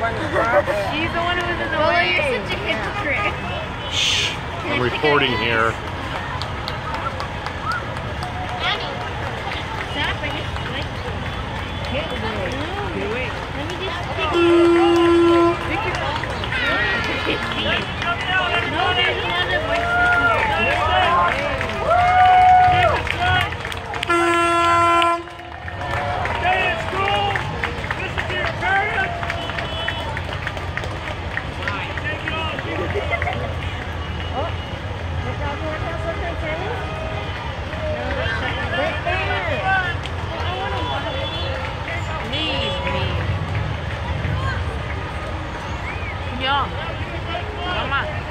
She's the one who was in the well, way. You're such a hypocrite. Yeah. Shh. I'm reporting here. Ooh. Toma.